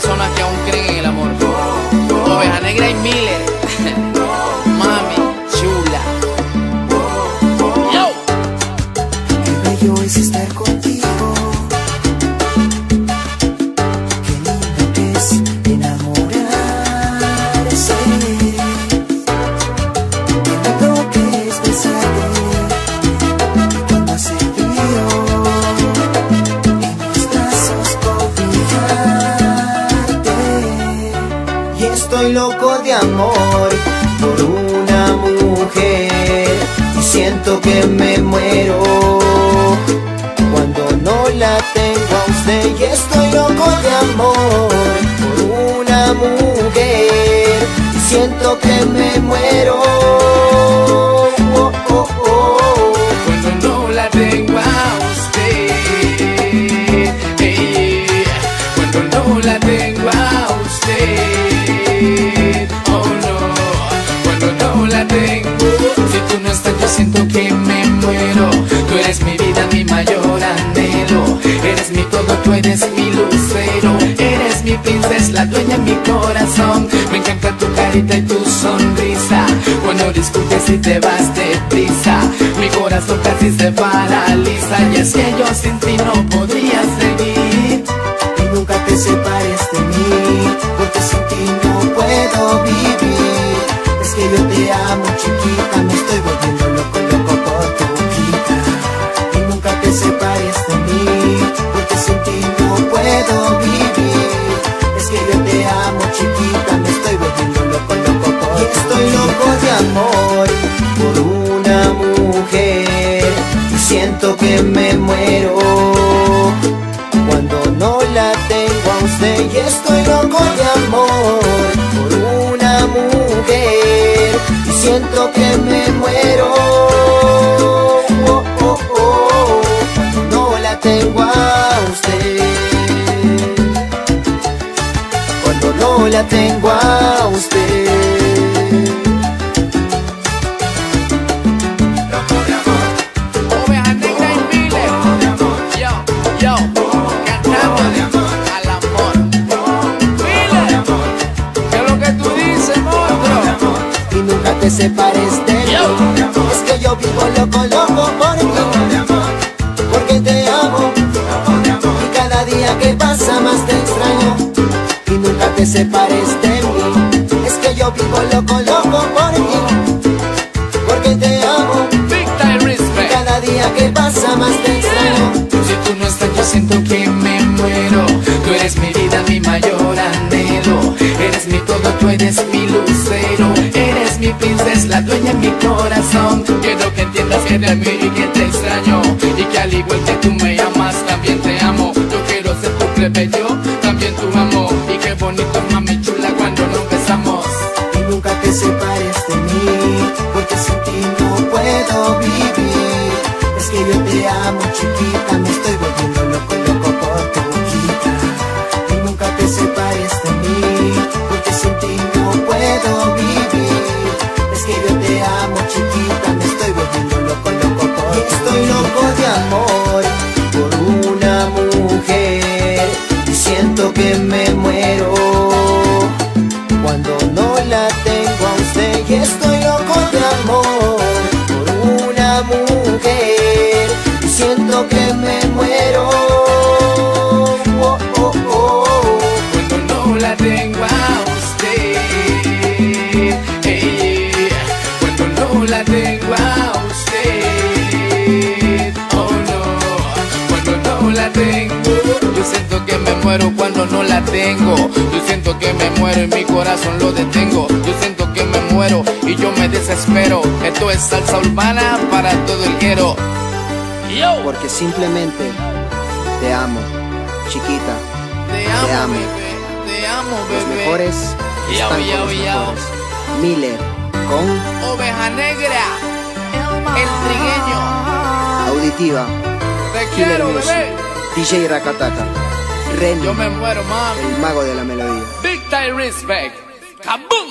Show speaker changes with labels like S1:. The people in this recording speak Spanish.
S1: personas que
S2: de amor por una mujer. Y siento que me muero cuando no la tengo usted. Y estoy loco de amor por una mujer. Y siento que me muero.
S1: Mi mayor anhelo. Eres mi todo, tú eres mi lucero. Eres mi princesa, dueña de mi corazón. Me encanta tu carita y tu sonrisa. Cuando discutes y te vas deprisa, mi corazón casi se paraliza. Y es que yo sin ti no podría
S2: que me muero. Cuando no la tengo a usted y estoy loco de amor por una mujer y siento que me muero. Oh, oh, oh, no la tengo a usted. Cuando no la tengo a usted te separes de mí. Es que yo vivo loco, loco por ti, porque te amo. Y cada día que pasa más te extraño. Y nunca te separes de mí. Es que yo vivo loco, loco por ti, porque te amo.
S1: Big time
S2: Y
S1: respect.
S2: cada día que pasa más te extraño.
S1: Si tú no estás, yo siento que me muero. Tú eres mi vida, mi mayor anhelo. Eres mi todo, tú eres mi lucero. Eres mi princesa, la dueña de mi corazón. Quiero que entiendas que de mí y que te extraño. Y que al igual que tú me amas, también te amo. Yo quiero ser tu plebeyo, también tu amo. Y qué bonito, mami chula, cuando nos besamos.
S2: Y nunca te separes de mí, porque sin ti no puedo vivir. Es que yo te amo, chiquita, me estoy volviendo loco, loco por tu estoy loco de amor por una mujer siento que me muero oh, oh, oh.
S1: Cuando no la tengo a usted. ey, Cuando no la tengo a usted. Oh no. Cuando no la tengo. Yo siento que me muero cuando no la tengo. Yo siento que me muero y mi corazón lo detengo. Yo me muero y yo me desespero. Esto es salsa urbana para todo el quiero. Yo.
S2: porque simplemente te amo chiquita
S1: Te amo,
S2: amo.
S1: bebé. Te amo,
S2: los
S1: bebé.
S2: mejores
S1: Yo,
S2: están con
S1: yo,
S2: los
S1: yo.
S2: mejores Miller con
S1: Oveja Negra, el trigueño.
S2: Auditiva
S1: Te
S2: Killer
S1: quiero,
S2: Music
S1: bebé.
S2: DJ Rakataka Reni
S1: Yo me muero, mami.
S2: el mago de la melodía
S1: Big time respect. Kaboom.